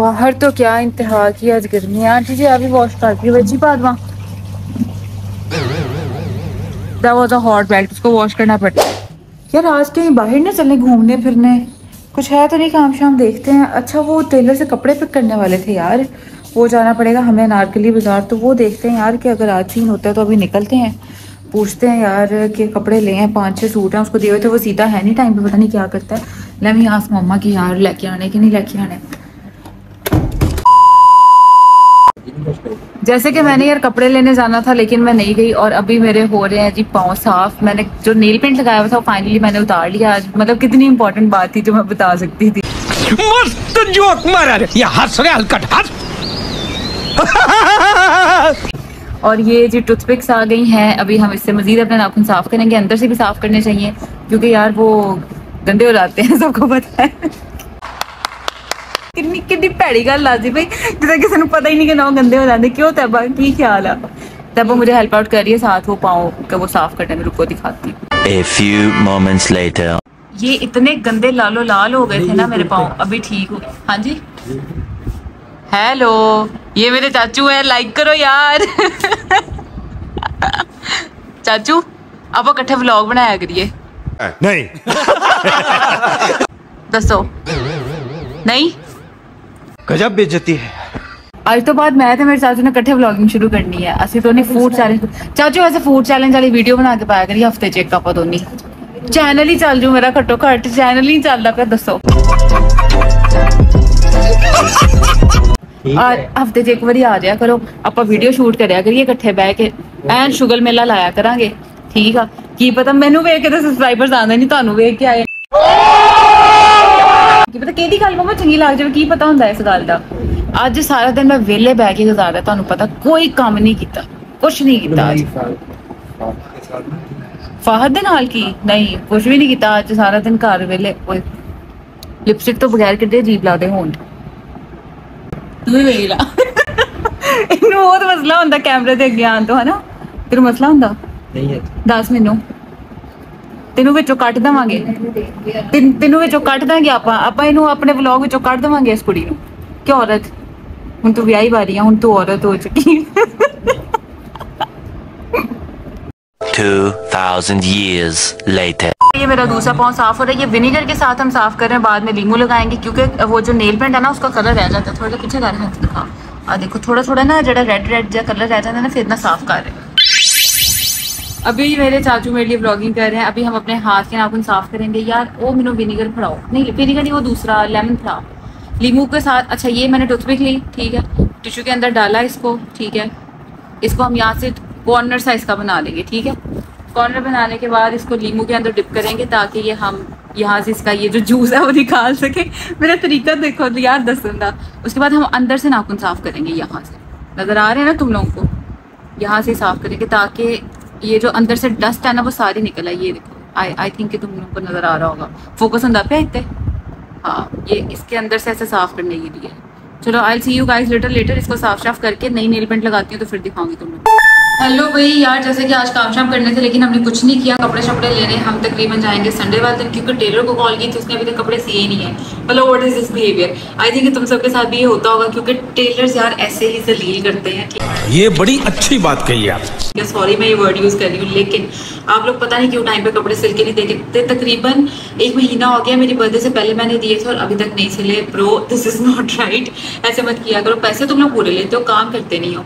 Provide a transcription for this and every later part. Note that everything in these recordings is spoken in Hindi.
बाहर तो क्या इंतहा की आज गर्मी आंटी जी अभी वॉश करती बची बाद वहाँ that was a hot belt उसको वॉश करना पड़ता यार, आज कहीं बाहर ना चलने घूमने फिरने। कुछ है तो नहीं काम शाम देखते हैं। अच्छा वो टेलर से कपड़े पिक करने वाले थे यार। वो जाना पड़ेगा हमें नारकली बाज़ार तो वो देखते हैं यार कि अगर आज सीन होता है तो अभी निकलते हैं। पूछते हैं यार कि कपड़े ले हैं, पाँच छः सूट हैं, उसको दिए हुए थे, वो सीधा है नहीं टाइम पे पता नहीं क्या करता है। ले मैं यहाँ मम्मा की यार, लेके आने की नहीं लेके आने। जैसे कि मैंने यार कपड़े लेने जाना था लेकिन मैं नहीं गई और अभी मेरे हो रहे हैं जी पाँव साफ़। मैंने जो नेल पेंट लगाया हुआ था फाइनली मैंने उतार लिया आज। मतलब कितनी इंपॉर्टेंट बात थी जो मैं बता सकती थी। मस्त जोक मारा ये हंस रहे हलकट हंस। और ये जी टूथपिक्स आ गई हैं। अभी हम इससे मजीद अपने नाखून साफ़ करेंगे। अंदर से भी साफ़ करने चाहिए क्योंकि यार वो गंदे हो जाते हैं सबको पता है। ਕਿੰਨੀ ਕਿੰਨੀ ਭੈੜੀ ਗੱਲ ਆ ਜੀ ਬਈ ਜਿੱਦਾਂ ਕਿਸੇ ਨੂੰ ਪਤਾ ਹੀ नहीं कि ना गंदे हो जाते क्यों तैबा की ख्याल है तैबा मुझे हेल्प आउट कर रही है साथ वो पाँव का वो साफ करने में रुको दिखाती हूँ A few moments later. ये इतने गंदे लालो लाल हो गए थे ना मेरे पाँव अभी ठीक हो हाँ जी हेलो ये मेरे चाचू है लाइक करो यार चाचू आप इकट्ठे व्लॉग बनाया करिए नहीं दसो नहीं गजब बेइज्जती है ਅੱਜ ਤੋਂ ਬਾਅਦ ਮੈਂ ਤੇ ਮੇਰੇ ਚਾਚੂ ਨੇ ਇਕੱਠੇ ਵਲੌਗਿੰਗ ਸ਼ੁਰੂ ਕਰਨੀ ਹੈ ਅਸੀਂ ਦੋਨੇ ਫੂਡ ਚੈਲੰਜ ਚਾਚੂ ਵੈਸੇ ਫੂਡ ਚੈਲੰਜ ਵਾਲੀ ਵੀਡੀਓ ਬਣਾ ਕੇ ਪਾਇਆ ਕਰੀ ਹਫਤੇ ਚ ਇੱਕ ਆਪਾਂ ਦੋਨੀ ਚੈਨਲ ਹੀ ਚੱਲ ਜੂ ਮੇਰਾ ਘੱਟੋ ਘੱਟ ਚੈਨਲ ਹੀ ਚੱਲਦਾ ਪਿਆ ਦੱਸੋ ਆ ਹਫਤੇ ਚ ਇੱਕ ਵਾਰੀ ਆ ਜਾਇਆ ਕਰੋ ਆਪਾਂ ਵੀਡੀਓ ਸ਼ੂਟ ਕਰਿਆ ਕਰੀਏ ਇਕੱਠੇ ਬਹਿ ਕੇ ਐਨ ਸ਼ੁਗਲ ਮੇਲਾ ਲਾਇਆ ਕਰਾਂਗੇ ਠੀਕ ਆ ਕੀ ਪਤਾ ਮੈਨੂੰ ਵੇਖ ਕੇ ਤਾਂ ਸਬਸਕ੍ਰਾਈਬਰਸ ਆਉਂਦੇ ਨਹੀਂ ਤੁਹਾਨੂੰ ਵੇਖ ਕੇ ਆਏ ਕੀ ਪਤਾ ਕਿਹਦੀ ਗੱਲ ਮਮਾ ਚੰਗੀ ਲੱਗ ਜਾਵੇ ਕੀ ਪਤਾ ਹੁੰਦਾ ਇਸ ਗੱਲ ਦਾ? ਅੱਜ ਸਾਰਾ ਦਿਨ ਮੈਂ ਵਿਹਲੇ ਬੈ ਕੇ ਗੁਜ਼ਾਰਿਆ ਤੁਹਾਨੂੰ ਪਤਾ ਕੋਈ ਕੰਮ ਨਹੀਂ ਕੀਤਾ ਕੁਝ ਨਹੀਂ ਕੀਤਾ ਅੱਜ। ਫਾਹਦ ਦੇ ਨਾਲ ਕੀ? ਨਹੀਂ ਕੁਝ ਵੀ ਨਹੀਂ ਕੀਤਾ ਅੱਜ ਸਾਰਾ ਦਿਨ ਘਰ ਵਿਹਲੇ। ਓਏ ਲਿਪਸਟਿਕ ਤੋਂ ਬਗੈਰ ਕਿੱਡੇ ਜੀਬ ਲਾਦੇ ਹੋਣ। ਤੂੰ ਵੀ ਵੇਖ ਲਾ ਇਹਨੂੰ ਬਹੁਤ ਮਸਲਾ ਹੁੰਦਾ ਕੈਮਰੇ ਦੇ ਅੱਗੇ ਆਉਣ ਤੋਂ ਹਨਾ? ਤੇਰਾ ਮਸਲਾ ਹੁੰਦਾ? ਨਹੀਂ ਹੈ ਦੱਸ ਮੈਨੂੰ। ਤੈਨੂੰ ਵਿੱਚੋਂ ਕੱਟ ਦੇਵਾਂਗੇ ਤੈਨ- ਤੈਨੂੰ ਵਿੱਚੋਂ ਕੱਟ ਦਾਂਗੇ ਆਪਾਂ ਆਪਾਂ ਇਹਨੂੰ ਆਪਣੇ ਵਲੌਗ ਵਿੱਚੋਂ ਕੱਟ ਦੇਵਾਂਗੇ ਇਸ ਕੁੜੀ ਨੂੰ ਕਿ ਔਰਤ ਹੁਣ ਤੂੰ ਵਿਆਹੀ ਵਾਰੀ ਆ ਹੁਣ ਤੂੰ ਔਰਤ ਹੋ ਚੁੱਕੀ 2000 years later. ये मेरा दूसरा पाँव साफ हो रहा है ये विनेगर के साथ हम साफ कर रहे हैं बाद में लीमू लगाएंगे क्योंकि वो जो नेल पेंट है ना उसका कलर रह जाता है थोड़ा सा पीछे कर हाथ दिखा आ देखो थोड़ा थोड़ा ना जरा रेड रेड जहा कलर रह जाता है ना फिर इतना साफ कर रहे हैं अभी मेरे चाचू मेरे लिए ब्लॉगिंग कर रहे हैं, अभी हम अपने हाथ के नाखून साफ़ करेंगे। यार वो मैंने विनीगर फड़ाओ। नहीं विनीगर नहीं, वो दूसरा लेमन फड़ाओ। लीमू के साथ अच्छा ये मैंने टूथपिक ली, ठीक है। टिशू के अंदर डाला इसको, ठीक है। इसको हम यहाँ से कॉर्नर साइज़ का बना लेंगे, ठीक है। कॉर्नर बनाने के बाद इसको लीमू के अंदर डिप करेंगे ताकि ये हम यहाँ से इसका ये जो जूस है वो निकाल सके। मेरा तरीका देखो तो यार दसंदा उसके बाद हम अंदर से नाखून साफ़ करेंगे यहाँ से। नज़र आ रहे हैं ना तुम लोगों को? यहाँ से साफ़ करेंगे ताकि ये जो अंदर से डस्ट है ना, वो सारी निकल आई, ये देखो। आई आई थिंक तुम लोगों को नज़र आ रहा होगा। फोकस अंदा पे इतने? हाँ ये इसके अंदर से ऐसे साफ़ करने के लिए। चलो I see you guys later later इसको साफ़ साफ़ करके नई नेल पेंट लगाती हूँ तो फिर दिखाऊँगी तुम लोग हेलो भाई यार जैसे कि आज काम शाम करने थे लेकिन हमने कुछ नहीं किया। कपड़े शपड़े लेने हम तकरीबन जाएँगे संडे वाले दिन क्योंकि टेलर को कॉल की थी उसने अभी तक कपड़े सिए नहीं है। मतलब what is this behaviour I think तुम सबके साथ भी ये होता होगा क्योंकि टेलर्स यार ऐसे ही जलील करते हैं। ये बड़ी अच्छी बात कही आप। सॉरी मैं ये वर्ड यूज़ कर रही हूँ लेकिन आप लोग पता नहीं क्यों टाइम पे कपड़े सिल के नहीं देते। तकरीबन एक महीना हो गया मेरी बर्थडे से पहले मैंने दिए थे और अभी तक नहीं सिले। Bro this is not right ऐसे मत किया करो पैसे तुम लोग पूरे लेते हो काम करते नहीं हो।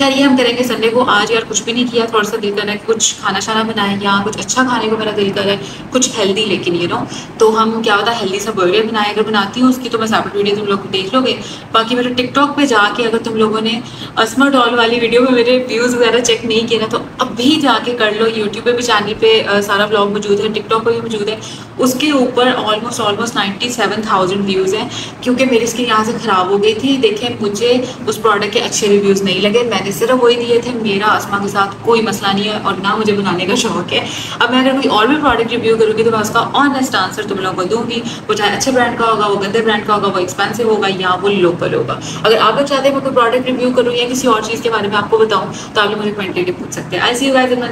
खैर, ये हम करेंगे संडे को आज, यार कुछ भी नहीं किया थोड़ा सा दिल कर रहा है कुछ खाना शाना बनाए, या कुछ अच्छा खाने को मेरा दिल कर रहा है, कुछ हेल्दी लेकिन यू नो तो हम क्या होता है हेल्दी सा बर्गर बनाए अगर बनाती हूँ उसकी तो मैं सेपरेट वीडियो तुम लोग देख लोगे। बाकी मेरे टिकटॉक पर जाके अगर तुम लोगों ने असमर डॉल वाली वीडियो में मेरे व्यूज़ वगैरह चेक नहीं किया ना तो अभी जाके कर लो यूट्यूब पे भी चैनल पे सारा ब्लॉग मौजूद है टिकटॉक पर भी मौजूद है। उसके ऊपर almost almost ninety seven thousand views हैं, क्योंकि मेरी स्किन यहाँ से ख़राब हो गई थी। देखें, मुझे उस प्रोडक्ट के अच्छे रिव्यूज़ नहीं लगे। मैंने सिर्फ़ वही दिए थे, मेरा आसमा के साथ कोई मसला नहीं है और ना मुझे बनाने का शौक है। अब मैं अगर कोई और भी प्रोडक्ट रिव्यू करूँगी तो मैं उसका ऑनेस्ट आंसर तुम लोगों को दूँगी। वो चाहे अच्छे ब्रांड का होगा, वो गंदे ब्रांड का होगा, वो एक्सपेंसिव होगा या वो लोकल होगा। अगर आप चाहते हैं मैं कोई प्रोडक्ट रिव्यू करूँ या किसी और चीज़ के बारे में आपको बताऊँ तो आप लोग मुझे कमेंट करके पूछ सकते हैं। आई सी यू गाइस